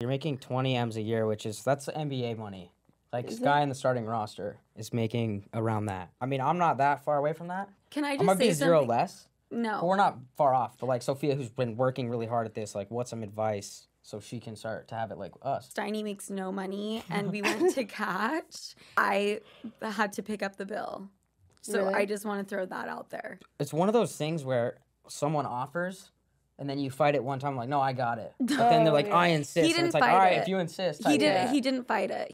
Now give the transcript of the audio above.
You're making 20 M's a year, which is that's NBA money. Like Is Sky in the starting roster is making around that. I mean, I'm not that far away from that. Can I just I just might say be zero something? less. No. But we're not far off. But like Sofia, who's been working really hard at this, like, what's some advice so she can start to have it like us? Steiny makes no money, and we went to catch. I had to pick up the bill. So Really? I just want to throw that out there. It's one of those things where someone offers. And then you fight it one time, like, no, I got it. But then they're Oh, like, yeah. I insist. He and it's like, all fight right, it. if you insist. He I didn't. get. He didn't fight it.